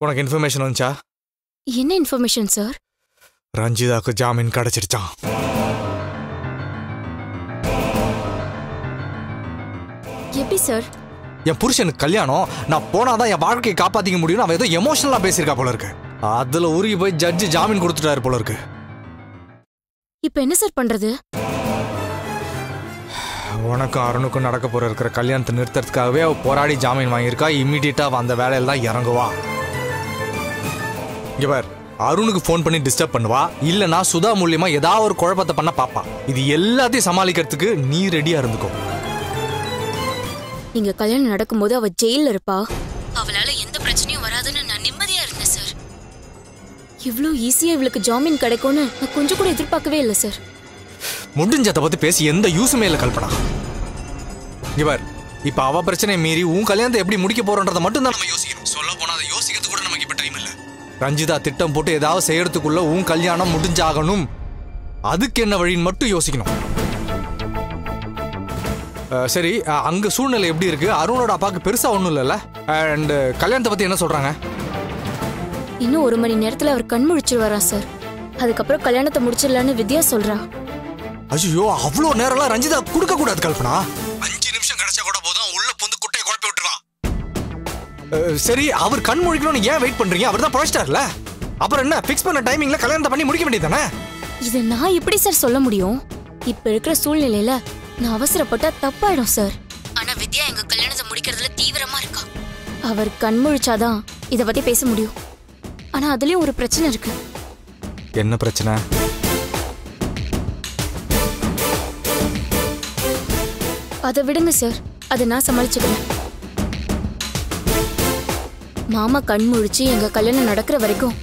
உனக்கு இன்ஃபர்மேஷன் வந்துச்சா? என்ன இன்ஃபர்மேஷன் சார் ரஞ்சிதாக்கு ஜாமீன் கிடைச்சிருச்சான் எப்படி சார் என் புருஷனுக்கு கல்யாணம் நான் போனாதான் என் வாழ்க்கையை காப்பாத்திக்க முடியும் அவன் ஏதோ எமோஷனலா பேசியிருக்கா போல இருக்கு. அதுல உருகி போய் ஜட்ஜி ஜாமீன் கொடுத்துட்டாரு போல இருக்கு. இப்போ என்ன சார் பண்றது? உனக்கும் அருணுக்கும் நடக்க போற இருக்கிற கல்யாணத்தை நிறுத்துறதுக்காகவே போராடி ஜாமீன் வாங்கியிருக்கா. இம்மிடியட்டா அந்த வேலையில தான் இறங்குவா. இங்க பார். அருணுக்கு ஃபோன் பண்ணி டிஸ்டர்ப் பண்ணுவா? இல்லனா சுதா மூலியமா ஏதாவது ஒரு குழப்பத்தை பண்ண பாப்பா. இது எல்லாத்தையும் சமாளிக்கிறதுக்கு நீ ரெடியா இருந்துக்கோ. நீங்க கல்யாணம் நடக்கும்போது அவ ஜெயில்ல இருப்பா. அவளால எந்த பிரச்சனையும் வராதுன்னு நான் நிம்மதியா இருந்தேன் சார் இவ்ளோ ஈஸியா இவளுக்கு ஜாமீன் கிடைக்கும்னு நான் கொஞ்சம் கூட எதிர்பார்க்கவே இல்லை சார் முடிஞ்சதை பத்தி பேசி எந்த யூஸுமே இல்லை கல்பனா. இங்க பார். இப்ப அவ பிரச்சனையை மீறி உன் கல்யாணத்தை எப்படி முடிக்க போறோன்றதை மட்டும் தான் நம்ம யோசிக்கணும். சொல்ல போனா ரஞ்சிதா திட்டம் போட்டு ஏதாவது செய்யறதுக்குள்ள உன் கல்யாணம் முடிஞ்சாகணும். அதுக்கு என்ன வழின்னு மட்டும் யோசிக்கணும். சரி அங்க சூழ்நிலை எப்படி இருக்கு? அருணோட அப்பாவுக்கு பெருசா ஒண்ணும் இல்லைல்ல? அண்ட் கல்யாணத்தை பத்தி என்ன சொல்றாங்க? இன்னும் ஒரு மணி நேரத்துல அவர் கண் முழிச்சிருவாரா சார். அதுக்கப்புறம் கல்யாணத்தை முடிச்சிடலான்னு வித்யா சொல்றா. ஐயோ அவ்வளோ நேரம்லாம் ரஞ்சிதா கொடுக்க கூடாது கல்பனா. சரி அவர் கண் முழிக்கணும்னு ஏன் வெயிட் பண்றீங்க? அவர் தான் பழச்சிட்டார்ல அப்புறம் என்ன ஃபிக்ஸ் பண்ண டைமிங்ல கல்யாணத்தை பண்ணி முடிக்க வேண்டியதானே இதை நான் எப்படி சார் சொல்ல முடியும்? இப்ப இருக்கிற சூழ்நிலையில நான் அவசரப்பட்டா தப்பாயிடும் சார் ஆனா வித்யா எங்க கல்யாணத்தை முடிக்கிறதுல தீவிரமா இருக்கா? அவர் கண் முழிச்சாதான் இத பத்தி பேச முடியும். ஆனா அதுலயும் ஒரு பிரச்சனை இருக்கு. என்ன பிரச்சனை? அதை விடுங்க சார் அதை நான் சமாளிச்சுக்கிறேன். மாமா கண் முழிச்சு எங்க கல்யாணம் நடக்கிற வரைக்கும்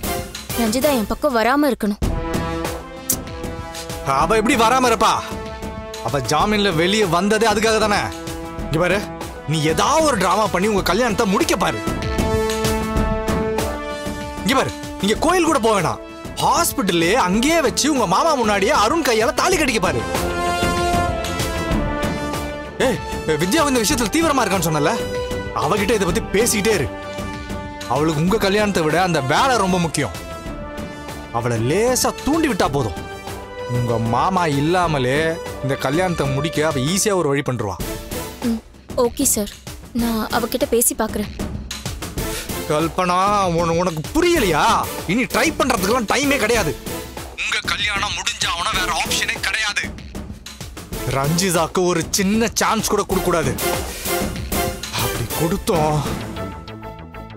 ரஞ்சிதா என் பக்கம் வராம இருக்கணும். அவ எப்படி வராம இருப்பா? அவ ஜாமீன்ல வெளியே வந்ததே அதுக்காக தானே? இங்க பாரு நீ ஏதாவது ஒரு டிராமா பண்ணி உங்க கல்யாணத்தை முடிக்க பாரு. இங்க பாரு நீங்க கோயில் கூட போக வேணாம். ஹாஸ்பிட்டல்லே அங்கேயே வச்சு உங்க மாமா முன்னாடியே அருண் கையால தாலி கடிக்க பாரு. ஏ வித்யா இந்த விஷயத்துல தீவிரமா இருக்கான்னு சொன்னல? அவகிட்ட இதை பத்தி பேசிக்கிட்டே இரு. அவளுக்கு உங்க கல்யாணத்தை விட அந்த வேலை ரொம்ப முக்கியம். அவளை லேசா தூண்டி விட்டா போதும். உங்க மாமா இல்லாமலே இந்த கல்யாணத்தை முடிக்க அவ ஈஸியா ஒரு வழி ம் ஓகே சார். நான் அவகிட்ட பேசி பார்க்குறேன் கல்பனா உன- உனக்கு புரியலையா? இனி ட்ரை பண்றதுக்கெல்லாம் டைமே கிடையாது. உங்க கல்யாணம் முடிஞ்சாவனா வேற ஆப்ஷனே கிடையாது. ரஞ்சிதாக்கு ஒரு சின்ன சான்ஸ் கூட கொடுக்க கூடாது. அப்படி கொடுத்தோம்.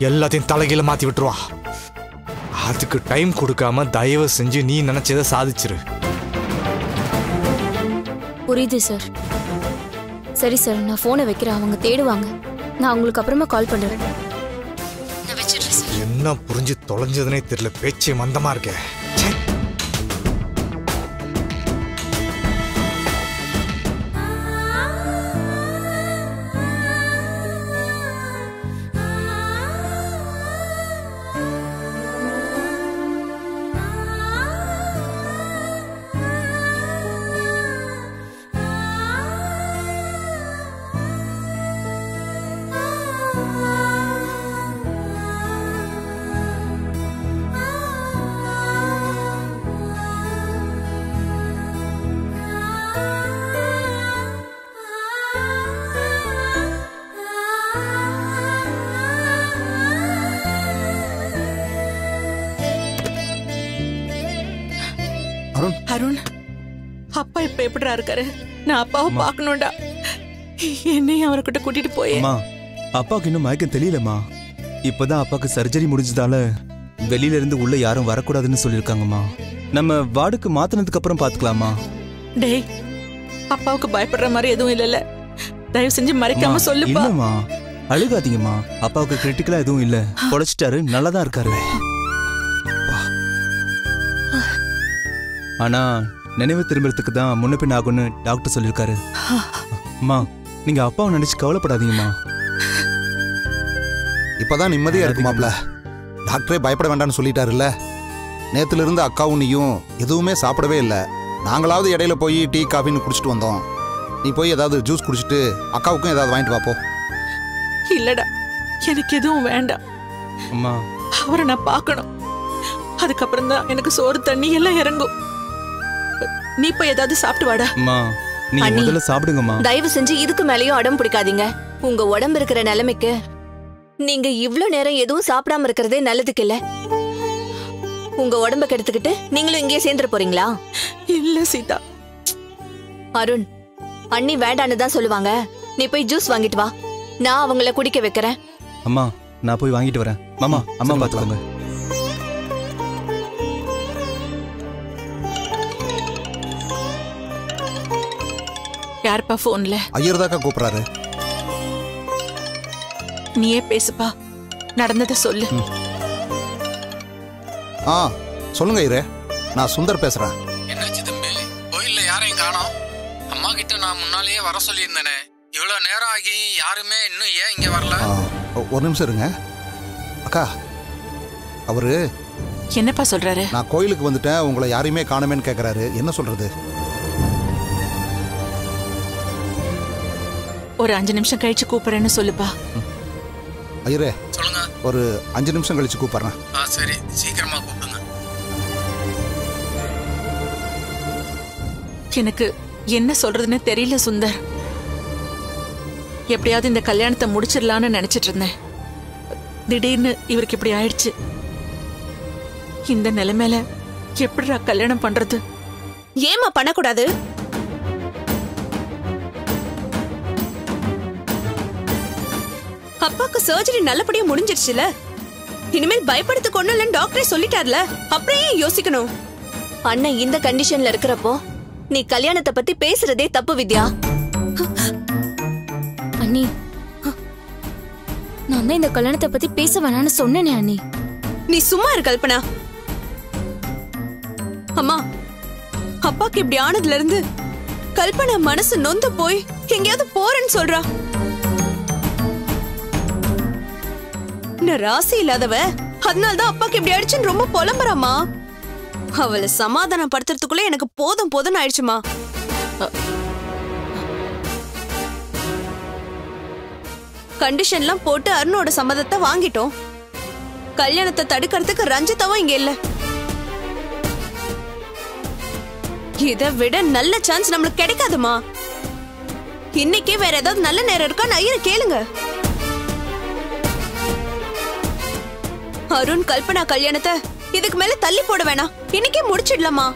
எல்லாத்தையும் தலைகீழ மாத்தி விட்டுருவா. அதுக்கு டைம் கொடுக்காம தயவு செஞ்சு நீ நினைச்சதை சாதிச்சிரு. புரியுது சார் சரி சார் நான் ஃபோனை வைக்கிறேன். அவங்க தேடுவாங்க. நான் உங்களுக்கு அப்புறமா கால் பண்ணுறேன் என்ன புரிஞ்சு தொலைஞ்சதுனே தெரியல. பேச்சே மந்தமா இருக்கே. இப்ப எப்படிடா இருக்காரு. நான் அப்பாவை பார்க்கணும்டா. என்னையும் அவர்கிட்ட கூட்டிட்டு போயே. அப்பாவுக்கு இன்னும் மயக்கம் தெரியலம்மா. இப்பதான் அப்பாவுக்கு சர்ஜரி முடிஞ்சதால வெளியில இருந்து உள்ள யாரும் வரக்கூடாதுன்னு சொல்லியிருக்காங்கம்மா. நம்ம வார்டுக்கு மாத்தினதுக்கு அப்புறம் பாத்துக்கலாமா டேய் அப்பாவுக்கு பயப்படுற மாதிரி எதுவும் இல்லைல்ல. தயவு செஞ்சு மறைக்காம சொல்லுப்பா. இல்லம்மா. அழுகாதீங்கம்மா. அப்பாவுக்கு கிரிட்டிக்கலா எதுவும் இல்ல. பொழைச்சிட்டாரு நல்லா தான் இருக்காரு ஆனா நினைவு திரும்புறதுக்கு தான் முன்ன பின் ஆகும்னு டாக்டர் சொல்லியிருக்காரு. அம்மா நீங்க அப்பாவை நினைச்சு கவலைப்படாதீங்கம்மா. இப்பதான் நிம்மதியா இருக்கு மாப்ள டாக்டரே பயப்பட வேண்டாம்னு சொல்லிட்டாருல்ல. நேத்துல இருந்து அக்காவும் நீயும் எதுவுமே சாப்பிடவே இல்லை. நாங்களாவது இடையில போய் டீ காஃபின்னு குடிச்சிட்டு வந்தோம். நீ போய் ஏதாவது ஜூஸ் குடிச்சிட்டு அக்காவுக்கும் ஏதாவது வாங்கிட்டு வாப்போ இல்லடா எனக்கு எதுவும் வேண்டாம். அம்மா. அவரை நான் பார்க்கணும். அதுக்கப்புறம் தான் எனக்கு சோறு தண்ணி எல்லாம் இறங்கும். நீ போய் ஏதாவது சாப்பிட்டு வாடா. அம்மா நீங்க அண்ணி. முதல்ல சாப்பிடுங்கம்மா. தயவு செஞ்சு இதுக்கு மேலயும் அடம் பிடிக்காதீங்க. உங்க உடம்பு இருக்கிற நிலைமைக்கு நீங்க இவ்ளோ நேரம் எதுவும் சாப்பிடாம இருக்கிறதே நல்லதுக்கு இல்ல. உங்க உடம்ப கெடுத்துக்கிட்டு நீங்களும் இங்கேயே சேர்ந்துட போறீங்களா? இல்ல சீதா. அருண் அண்ணி வேண்டான்னு தான் சொல்லுவாங்க. நீ போய் ஜூஸ் வாங்கிட்டு வா. நான் அவங்கள குடிக்க வைக்கிறேன். அம்மா நான் போய் வாங்கிட்டு வரேன். மாமா அம்மா பாத்துக்கோங்க. யாருப்பா போன்ல ஐயர் தாக்கா கூப்பிடுறாரு நீயே பேசுப்பா நடந்ததை சொல்லு ஆ சொல்லுங்க ஐயரே நான் சுந்தர் பேசுறேன். என்னாச்சு தம்பி? கோயில்ல யாரையும் காணோம்? அம்மா கிட்ட நான் முன்னாலேயே வர சொல்லியிருந்தேனே. இவ்வளவு நேரம் ஆகி யாருமே இன்னும் ஏன் இங்க வரல? ஒரு நிமிஷம் இருங்க. அக்கா அவரு என்னப்பா சொல்றாரு? நான் கோயிலுக்கு வந்துட்டேன். உங்களை யாரையுமே காணுமேன்னு கேட்குறாரு என்ன சொல்றது? ஒரு அஞ்சு நிமிஷம் கழிச்சு கூப்பிடுறேன்னு சொல்லுப்பா. ஐயரே சொல்லுங்க. ஒரு அஞ்சு நிமிஷம் கழிச்சு கூப்பிட்றேன். ஆ சரி. சீக்கிரமா கூப்பிடுங்க. எனக்கு என்ன சொல்றதுன்னு தெரியல சுந்தர். எப்படியாவது இந்த கல்யாணத்தை முடிச்சிடலான்னு நினைச்சிட்டு இருந்தேன். திடீர்னு இவருக்கு இப்படி ஆயிடுச்சு. இந்த நிலைமையில எப்படிடா கல்யாணம் பண்றது? ஏமா பண்ணக்கூடாது? சர்ஜரி நல்லபடியா முடிஞ்சிருச்சுல? இனிமேல் பயப்படுத்து இல்லைன்னு டாக்டரே சொல்லிட்டார்ல அப்புறம் ஏன் யோசிக்கணும்? அண்ணன் இந்த கண்டிஷன்ல இருக்கிறப்போ நீ கல்யாணத்தை பத்தி பேசுறதே தப்பு வித்யா. அண்ணி நான் தான் இந்த கல்யாணத்தை பத்தி பேச வேணாம்னு சொன்னேனே அண்ணி. நீ சும்மா இரு கல்பனா. அம்மா அப்பாக்கு இப்படி ஆனதுல இருந்து கல்பனா மனசு நொந்து போய் எங்கேயாவது போறேன்னு சொல்றா. நான் ராசி இல்லாதவ? அதனாலதான் அப்பாக்கு இப்படி ஆயிடுச்சுன்னு ரொம்ப புலம்புறாமா அவளை சமாதானம் படுத்துறதுக்குள்ள எனக்கு போதும் போதும் ஆயிடுச்சுமா. கண்டிஷன்லாம் போட்டு அருணோட சம்மதத்தை வாங்கிட்டோம். கல்யாணத்தை தடுக்கிறதுக்கு ரஞ்சிதாவும் இங்க இல்ல. இதை விட நல்ல சான்ஸ் நம்மளுக்கு கிடைக்காதுமா. இன்னைக்கே வேற ஏதாவது நல்ல நேரம் இருக்கா? ஐயரை கேளுங்க. அருண் கல்பனா கல்யாணத்தை இதுக்கு மேல தள்ளி போட வேணாம் இன்னைக்கே முடிச்சிடலாமா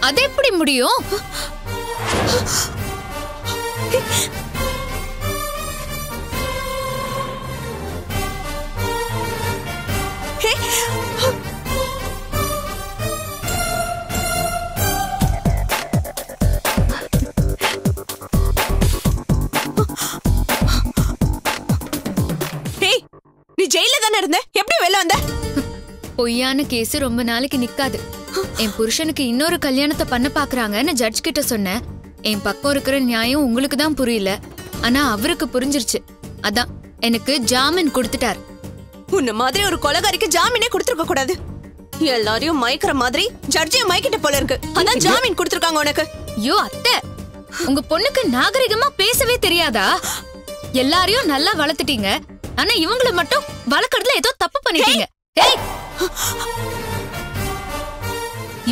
அது எப்படி முடியும் பொய்யான கேஸ் ரொம்ப நாளைக்கு நிக்காது. என் புருஷனுக்கு இன்னொரு கல்யாணத்தை பண்ண பாக்குறாங்கன்னு ஜட்ஜ் கிட்ட சொன்னேன். என் பக்கம் இருக்கிற நியாயம் உங்களுக்கு தான் புரியல. ஆனா அவருக்கு புரிஞ்சிருச்சு. அதான் எனக்கு ஜாமீன் கொடுத்துட்டார். உன்ன மாதிரி ஒரு கொலகாரிக்கு ஜாமீனே கொடுத்துருக்க கூடாது. எல்லாரையும் மயக்கிற மாதிரி ஜட்ஜியை மயக்கிட்ட போல இருக்கு. அதான் ஜாமீன் கொடுத்துருக்காங்க உனக்கு. ஐயோ அத்தை! உங்க பொண்ணுக்கு நாகரிகமா பேசவே தெரியாதா? எல்லாரையும் நல்லா வளர்த்துட்டீங்க. ஆனா இவங்கள மட்டும் வளர்க்கறதுல ஏதோ தப்பு பண்ணிட்டீங்க. ஏய்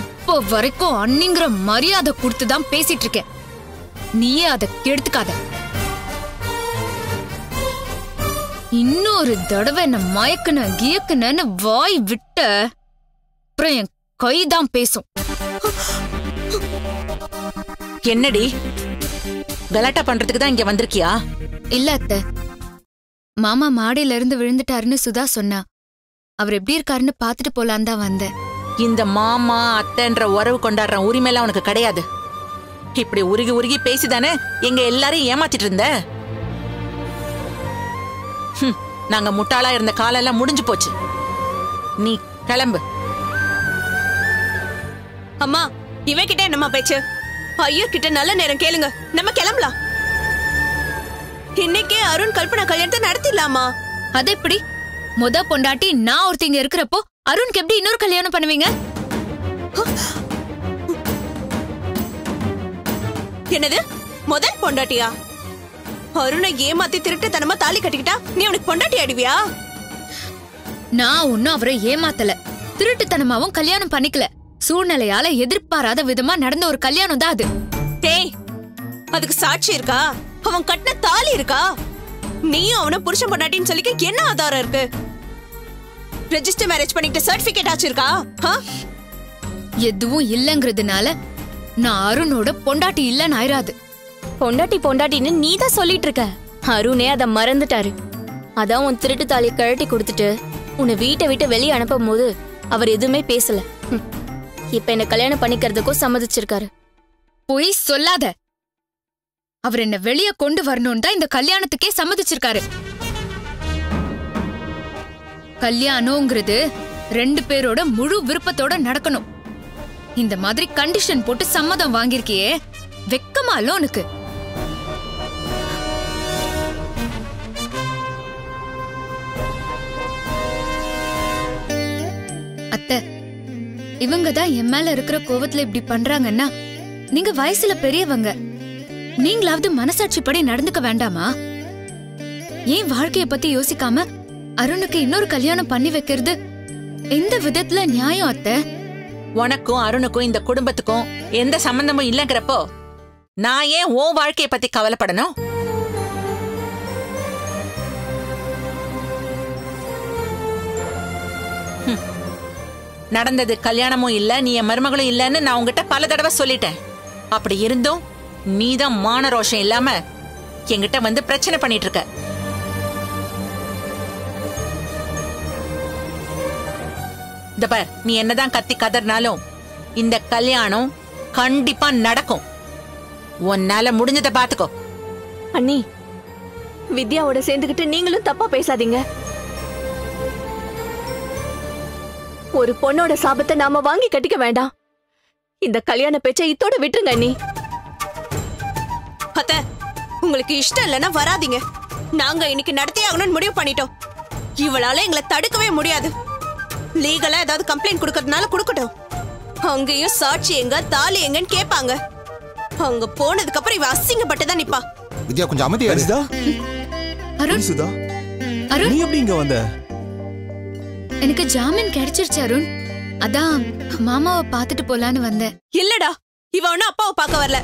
இப்போ வரைக்கும் அண்ணிங்கிற மரியாதை கொடுத்து தான் பேசிட்டு இருக்கேன் நீயே அதை கெடுத்துக்காத. இன்னொரு தடவை என்ன மயக்குன கியக்குனன்னு வாய் விட்ட அப்புறம் என் கைதான் பேசும். என்னடி? கலாட்டா பண்றதுக்கு தான் இங்க வந்திருக்கியா? இல்ல அத்த. மாமா மாடியில இருந்து விழுந்துட்டாருன்னு சுதா சொன்னா. அவர் எப்படி இருக்காருன்னு பாத்துட்டு போலான்னு தான் வந்தேன். இந்த மாமா அத்தைன்ற உறவு கொண்டாடுற உரிமையெல்லாம் உனக்கு கிடையாது. இப்படி உருகி உருகி பேசிதானே எங்க எல்லாரையும் ஏமாத்திட்டு இருந்த? ஹம், நாங்க முட்டாளா இருந்த காலெல்லாம் முடிஞ்சு போச்சு. நீ கிளம்பு. அம்மா இவன் கிட்ட என்னம்மா பேச்சு? ஐயர் கிட்ட நல்ல நேரம் கேளுங்க. நம்ம கிளம்பலாம். இன்னைக்கே அருண் கல்பனா கல்யாணத்தை நடத்திடலாமா? அது எப்படி? முத பொண்டாட்டி நான் ஒருத்திங்க இருக்கிறப்போ அருண்க்கு எப்படி இன்னொரு கல்யாணம் பண்ணுவீங்க? என்னது? முதல் பொண்டாட்டியா? அருணை ஏமாத்தி திருட்டுத்தனமா தாலி கட்டிக்கிட்டா நீ அவனுக்கு பொண்டாட்டி ஆடுவியா நான் ஒன்னும் அவரை ஏமாத்தல. திருட்டுத்தனமாவும் கல்யாணம் பண்ணிக்கல. சூழ்நிலையால எதிர்பாராத விதமா நடந்த ஒரு கல்யாணம் தான் அது. டேய் அதுக்கு சாட்சி இருக்கா? அவன் கட்டின தாலி இருக்கா? நீயும் அவன புருஷன் பொண்டாட்டின்னு சொல்லிக்க என்ன ஆதாரம் இருக்கு? ரெஜிஸ்டர் மேரேஜ் பண்ணிட்டு சர்டிபிகேட் ஆச்சு இருக்கா ஆ? எதுவும் இல்லங்கிறதுனால நான் அருணோட பொண்டாட்டி இல்லன்னு ஆயிராது. பொண்டாட்டி பொண்டாட்டின்னு நீ தான் சொல்லிட்டு இருக்க அருணே அதை மறந்துட்டாரு. அதான் உன் திருட்டு தாலியை கழட்டி கொடுத்துட்டு உன்னை வீட்டை விட்டு வெளியே அனுப்பும் போது அவர் எதுவுமே பேசல. இப்ப என்ன கல்யாணம் பண்ணிக்கிறதுக்கும் சம்மதிச்சிருக்காரு. பொய் சொல்லாத. அவர் என்ன வெளிய கொண்டு வரணும்னு தான் இந்த கல்யாணத்துக்கே சம்மதிச்சிருக்காரு. கல்யாணங்கிறது ரெண்டு பேரோட முழு விருப்பத்தோட நடக்கணும். இந்த மாதிரி கண்டிஷன் போட்டு சம்மதம் வாங்கியிருக்கியே வெக்கமா இல்ல உனக்கு? அத்தை இவங்க தான் என் மேல இருக்கிற கோவத்துல இப்படி பண்றாங்கன்னா நீங்க வயசுல பெரியவங்க நீங்களாவது மனசாட்சி படி நடந்துக்க வேண்டாமா? ஏன் வாழ்க்கைய பத்தி யோசிக்காம அருணுக்கு இன்னொரு கல்யாணம் பண்ணி வைக்கிறது எந்த விதத்துல நியாயம் அத்தை? உனக்கும் அருணுக்கும் இந்த குடும்பத்துக்கும் எந்த சம்பந்தமும் இல்லைங்கிறப்போ நான் ஏன் உன் வாழ்க்கைய பத்தி கவலைப்படணும்? நடந்தது கல்யாணமும் இல்ல நீ என் மருமகளும் இல்லன்னு நான் உங்ககிட்ட பல தடவை சொல்லிட்டேன். அப்படி இருந்தும் நீதான் மான ரோஷம் இல்லாம என்கிட்ட வந்து பிரச்சனை பண்ணிட்டு இருக்க. இந்த பார் நீ என்னதான் கத்தி கதறினாலும் இந்த கல்யாணம் கண்டிப்பா நடக்கும். உன்னால முடிஞ்சதை பாத்துக்கோ. அண்ணி வித்யாவோட சேர்ந்துகிட்டு நீங்களும் தப்பா பேசாதீங்க. ஒரு பொண்ணோட சாபத்தை நாம வாங்கி கட்டிக்க வேண்டாம். இந்த கல்யாண பேச்சை இத்தோட விட்டுருங்க அண்ணி. அத்த உங்களுக்கு இஷ்டம் இல்லைன்னா வராதீங்க. நாங்க இன்னைக்கு நடத்தி ஆகணும்னு முடிவு பண்ணிட்டோம். இவளால எங்களை தடுக்கவே முடியாது. லீகலா ஏதாவது கம்ப்ளைண்ட் கொடுக்கறதுனால கொடுக்கட்டும். அங்கேயும் சாட்சி எங்க தாலி எங்கன்னு கேட்பாங்க. அங்க போனதுக்கு அப்புறம் இவ அசிங்கப்பட்டு தான் நிப்பா வித்யா கொஞ்சம் அமைதியா இரு. சுதா அருண்? சுதா அருண்? நீ எப்படி இங்க வந்த? எனக்கு ஜாமீன் கிடைச்சிருச்சு அருண். அதான் மாமாவை பார்த்துட்டு போலான்னு வந்தேன். இல்லடா இவ ஒன்னும் அப்பாவை பார்க்க வரல.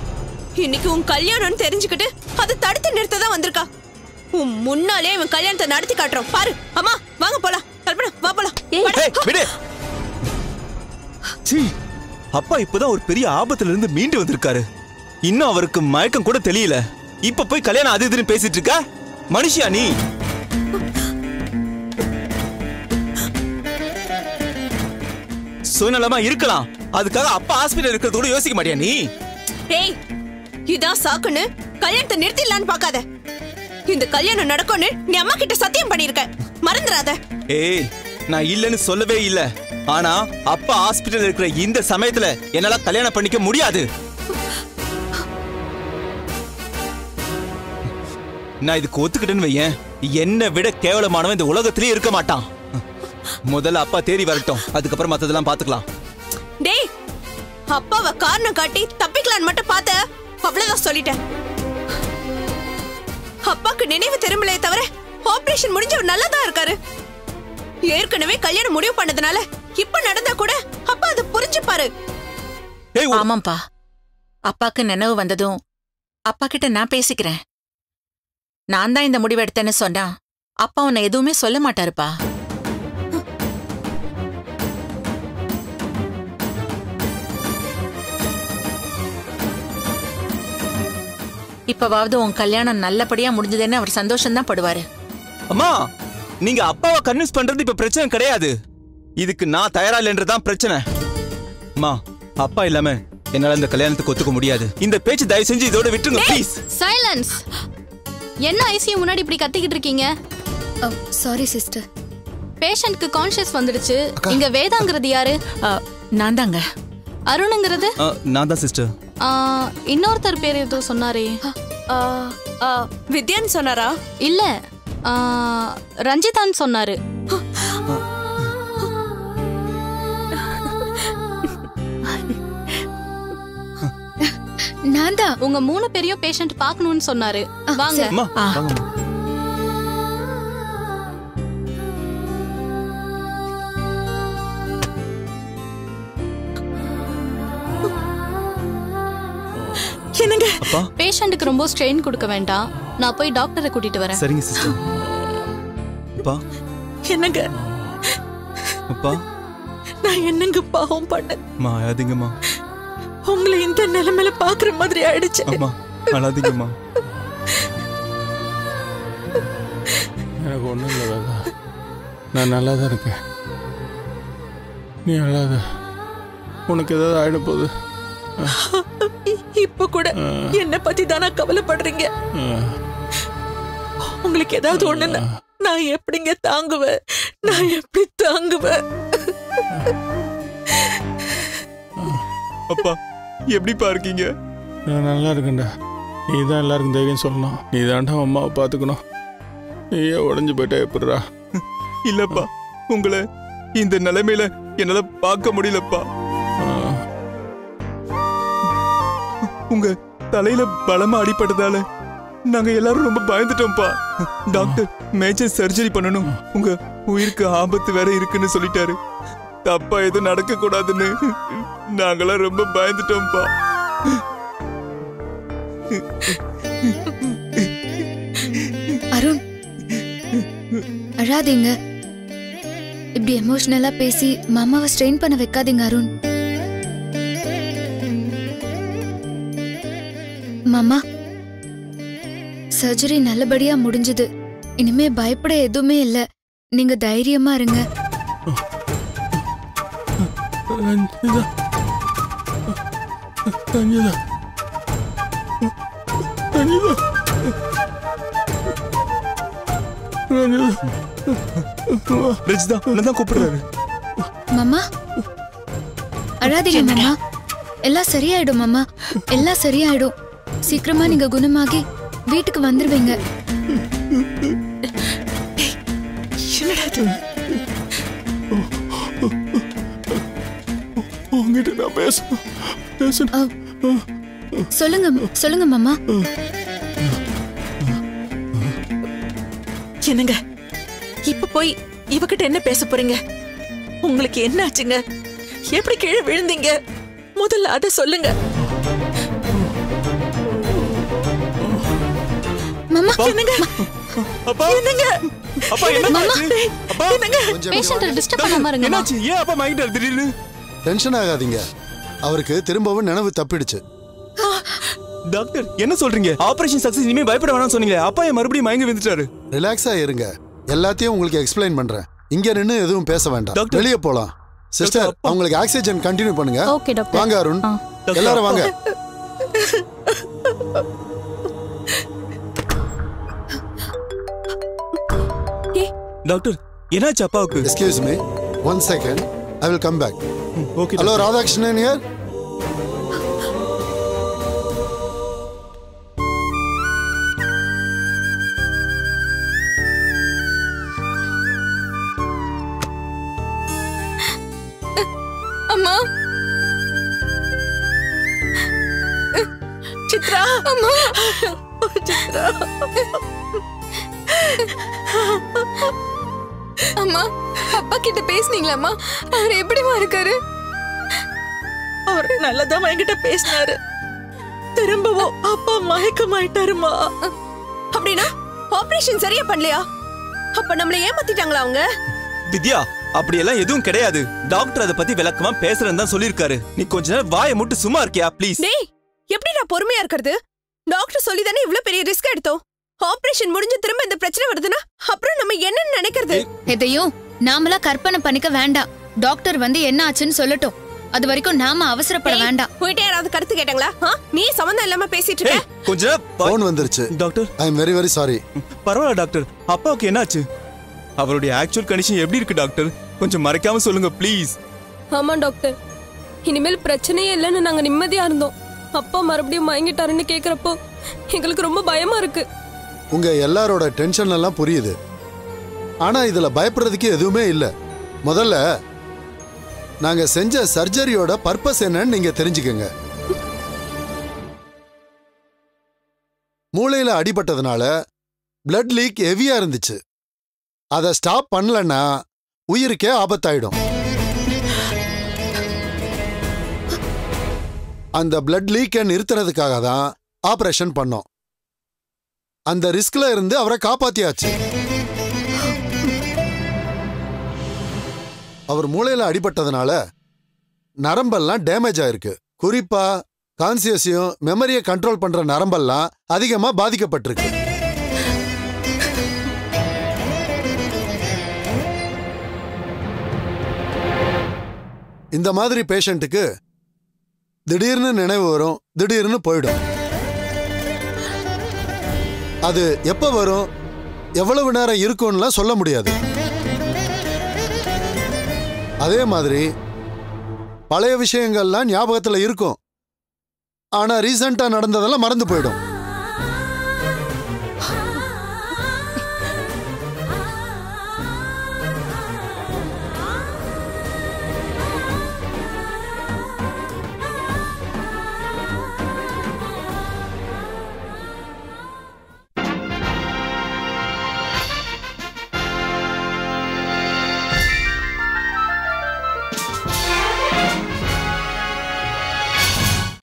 இன்னைக்கு உன் கல்யாணம்னு தெரிஞ்சுக்கிட்டு அதை தடுத்து நிறுத்த தான் வந்திருக்கா. உன் முன்னாலே இவன் கல்யாணத்தை நடத்தி காட்டுறோம். பாரு அம்மா வாங்க போலாம். கல்பனா வா போலாம். வாடா. ஏய், விடு. சீ அப்பா இப்பதான் ஒரு பெரிய ஆபத்துல இருந்து மீண்டு வந்திருக்காரு. இன்னும் அவருக்கு மயக்கம் கூட தெரியல இப்ப போய் கல்யாணம் அது இதுன்னு பேசிட்டு இருக்க? மனுஷியா நீ? சுயநலமா இருக்கலாம். அதுக்காக அப்பா ஹாஸ்பிட்டல் இருக்கிறது கூட யோசிக்க மாட்டியா நீ? டேய் இதான் சாக்குன்னு? கல்யாணத்தை நிறுத்திடலான்னு பார்க்காத. இந்த கல்யாணம் நடக்கும்னு நீ அம்மா கிட்ட சத்தியம் பண்ணிருக்க. மறந்துடாத ஏய் நான் இல்லைன்னு சொல்லவே இல்ல. ஆனா அப்பா ஹாஸ்பிட்டல் இருக்கிற இந்த சமயத்துல என்னால கல்யாணம் பண்ணிக்க முடியாது. நான் இதுக்கு ஒத்துக்கிட்டேன்னு வையேன். என்னை விட கேவலமானவன் இந்த உலகத்திலேயே இருக்க மாட்டான். முதல்ல அப்பா தேடி வரட்டும். அதுக்கப்புறம் மத்ததெல்லாம் பாத்துக்கலாம். டேய் அப்பாவை காரணம் காட்டி தப்பிக்கலான்னு மட்டும் பார்த்த அவ்வளவுதான் சொல்லிட்டேன். அப்பாக்கு நினைவு திரும்பலையே தவிர ஆபரேஷன் முடிஞ்சவர் நல்லா தான் இருக்காரு. ஏற்கனவே கல்யாணம் முடிவு பண்ணதுனால இப்ப நடந்தா கூட அப்பா அதை புரிஞ்சுப்பாரு. ஆமாப்பா அப்பாக்கு நினைவு வந்ததும் அப்பா கிட்ட நான் பேசிக்கிறேன். நான் தான் இந்த முடிவு எடுத்தேன்னு சொன்னா அப்பா உன்னை எதுவுமே சொல்ல மாட்டாருப்பா. இப்பவாவது உன் கல்யாணம் நல்லபடியா முடிஞ்சதுன்னு அவர் சந்தோஷம் தான் படுவாரு. அம்மா நீங்க அப்பாவை கன்வின்ஸ் பண்றது இப்ப பிரச்சனை கிடையாது. இதுக்கு நான் தயாரா இல்லைன்றதுதான் பிரச்சனை. அம்மா அப்பா இல்லாம என்னால இந்த கல்யாணத்துக்கு ஒத்துக்க முடியாது. இந்த பேச்சு தயவு செஞ்சு இதோட விட்டுருங்க ப்ளீஸ் சைலன்ஸ் என்ன ஐசியூ முன்னாடி இப்படி கத்திக்கிட்டு இருக்கீங்க? சாரி சிஸ்டர் பேஷண்ட்க்கு கான்ஷியஸ் வந்துடுச்சு. இங்க வேதாங்கிறது யாரு? நான் தாங்க அருணுங்கிறது? நான் தான் சிஸ்டர் இன்னொருத்தர் பேர் ஏதோ சொன்னாரே. ஆ, ஆ, வித்யான்னு சொன்னாரா? இல்ல ஆ, ரஞ்சிதான்னு சொன்னாரு. நான் தான் உங்க மூணு பேரையும் பேஷண்ட் பார்க்கணும்னு சொன்னாரு. வாங்க. அப்பா பேஷண்ட்டுக்கு ரொம்ப ஸ்ட்ரெயின் கொடுக்க வேண்டாம். நான் போய் டாக்டரை கூட்டிட்டு வரேன். சரிங்க சிஸ்டர் அப்பா. என்னங்க? அப்பா. நான் என்னங்க பாவம் பண்ணேன்? அம்மா அழாதீங்கம்மா. உங்களை இந்த நிலைமையில பாக்குற மாதிரி ஆயிடுச்சு. அம்மா அழாதீங்கம்மா. எனக்கு ஒன்றும் இல்லை வேதா நான் நல்லா தான் இருக்கேன். நீ அழாத. உனக்கு ஏதாவது ஆயிட போகுது? இப்ப கூட என்ன பத்தி தானா கவலைப்படுறீங்க. உங்களுக்கு ஏதாவது ஒண்ணுன்னா நான் எப்படிங்க தாங்குவேன்? நான் எப்படி தாங்குவேன்? அப்பா எப்படிப்பா இருக்கீங்க? நான் நல்லா இருக்கேன்டா. நீ தான் எல்லாருக்கும் தைரியம் சொல்லணும். நீ தான்டா அம்மாவை பார்த்துக்கணும். நீயே உடஞ்சு போயிட்டா எப்படிடா? இல்லப்பா உங்களை இந்த நிலைமையில என்னால பார்க்க முடியலப்பா. உங்க தலையில பலமா அடிபட்டதால நாங்க எல்லாரும் ரொம்ப பயந்துட்டோம்ப்பா. டாக்டர் மேஜர் சர்ஜரி பண்ணணும். உங்க உயிருக்கு ஆபத்து வேற இருக்குன்னு சொல்லிட்டாரு. தப்பா எதுவும் நடக்க கூடாதுன்னு நாங்களாம் ரொம்ப பயந்துட்டோம்ப்பா. அருண் அழாதீங்க. இப்படி எமோஷனலா பேசி மாமாவை ஸ்ட்ரெயின் பண்ண வைக்காதீங்க அருண். மாமா. சர்ஜரி நல்லபடியா முடிஞ்சது. இனிமே பயப்பட எதுவுமே இல்ல. நீங்க தைரியமா இருங்க. மாமா. அழாதீங்க மாமா. எல்லாம் சரியாயிடும் மாமா. எல்லாம் சரியாயிடும். சீக்கிரமா நீங்க குணமாகி வீட்டுக்கு வந்துருவீங்க? உங்ககிட்ட நான் பேசணும். பேசணும் சொல்லுங்க சொல்லுங்க மாமா. என்னங்க? இப்ப போய் இவகிட்ட என்ன பேச போறீங்க? உங்களுக்கு என்ன ஆச்சுங்க? எப்படி கீழே விழுந்தீங்க? முதல்ல அத சொல்லுங்க. மாமா என்னங்க? அப்பா. என்னங்க? அப்பா என்ன அப்பா. என்னங்க? பேஷண்ட்டை டிஸ்டர்ப் பண்ணாம இருங்கம்மா என்னாச்சு? ஏன் அப்பா மயங்கிட்டாரு? திடீர்னு. டென்ஷன் ஆகாதீங்க. அவருக்கு திரும்பவும் நினைவு தப்பிடுச்சு. டாக்டர் என்ன சொல்றீங்க? ஆபரேஷன் சக்சஸ் இனிமே பயப்பட வேணாம்னு சொன்னீங்க அப்பா என் மறுபடியும் மயங்கி விழுந்துட்டாரு. ரிலாக்ஸா இருங்க. எல்லாத்தையும் உங்களுக்கு எக்ஸ்பிளைன் பண்றேன். இங்க நின்னு எதுவும் பேச வேண்டாம். டாக்டர். வெளியே போலாம். சிஸ்டர் அவங்களுக்கு ஆக்சிஜன் கண்டினியூ பண்ணுங்க. Okay doctor. வாங்க அருண். எல்லாரும் வாங்க. டாக்டர் என்னாச்சு அப்பாவுக்கு? Excuse me one second I will come back okay hello Radhakrishnan here அம்மா. சித்ரா. அம்மா. சித்ரா. அம்மா அப்பா கிட்ட பேசுனீங்களாம்மா அவர் எப்படிமா இருக்காரு? அவர் நல்லதா என்கிட்ட பேசினாரு. திரும்பவும் அப்பா மயக்கமாயிட்டாருமா அப்படின்னா ஆபரேஷன் சரியா பண்ணலையா? அப்ப நம்மள ஏமாத்திட்டாங்களா அவங்க? வித்யா அப்படியெல்லாம் எதுவும் கிடையாது. டாக்டர் அதை பத்தி விளக்கமா பேசுறேன்னு தான் சொல்லியிருக்காரு. நீ கொஞ்ச நேரம் வாயை மட்டும் சும்மா இருக்கியா ப்ளீஸ் டேய் எப்படி நான் பொறுமையா இருக்கிறது? டாக்டர் சொல்லி தானே இவ்ளோ பெரிய ரிஸ்க் எடுத்தோம்? ஆபரேஷன் முடிஞ்சு திரும்ப இந்த பிரச்சனை வருதுன்னா அப்புறம் நம்ம என்னன்னு நினைக்கிறது? எதையும் நாமளா கற்பனை பண்ணிக்க வேண்டாம். டாக்டர் வந்து என்ன ஆச்சுன்னு சொல்லட்டும். அது வரைக்கும் நாம அவசரப்பட வேண்டாம். போயிட்டே யாராவது கருத்து கேட்டாங்களா? நீ சம்மந்தம் இல்லாம பேசிட்டு இருக்க. ஏய், கொஞ்ச நேரம் வா- ஃபோன் வந்துருச்சு. Doctor. I am very very sorry பரவாயில்ல டாக்டர். அப்பாவுக்கு என்னாச்சு? அவருடைய ஆக்சுவல் கண்டிஷன் எப்படி இருக்கு டாக்டர்? கொஞ்சம் மறைக்காம சொல்லுங்க ப்ளீஸ் ஆமா டாக்டர். இனிமேல் பிரச்சனையே இல்லைன்னு நாங்க நிம்மதியா இருந்தோம். அப்பா மறுபடியும் மயங்கிட்டாருன்னு கேக்குறப்போ எங்களுக்கு ரொம்ப பயமா இருக்கு. உங்க எல்லாரோட டென்ஷன் எல்லாம் புரியுது. ஆனா இதுல பயப்படுறதுக்கு எதுவுமே இல்ல. முதல்ல நாங்க செஞ்ச சர்ஜரியோட பர்பஸ் என்னன்னு நீங்க தெரிஞ்சுக்கங்க. மூளையில அடிபட்டதுனால பிளட் லீக் ஹெவியா இருந்துச்சு. அதை ஸ்டாப் பண்ணலன்னா உயிருக்கே ஆபத்தாயிடும். அந்த பிளட் லீக்கை நிறுத்துறதுக்காக தான் ஆபரேஷன் பண்ணோம். அந்த ரிஸ்க்ல இருந்து அவரை காப்பாத்தியாச்சு. அவர் மூளையில அடிபட்டதுனால நரம்பெல்லாம் டேமேஜ் ஆயிருக்கு. குறிப்பா கான்சியஸையும் மெமரியை கண்ட்ரோல் பண்ற நரம்பெல்லாம் அதிகமா பாதிக்கப்பட்டிருக்கு. இந்த மாதிரி பேஷண்ட்டுக்கு திடீர்னு நினைவு வரும் திடீர்னு போயிடும். அது எப்ப வரும்? எவ்வளவு நேரம் இருக்கும்லாம் சொல்ல முடியாது. அதே மாதிரி பழைய விஷயங்கள்லாம் ஞாபகத்தில் இருக்கும். ஆனால் ரீசண்டாக நடந்ததெல்லாம் மறந்து போயிடும்.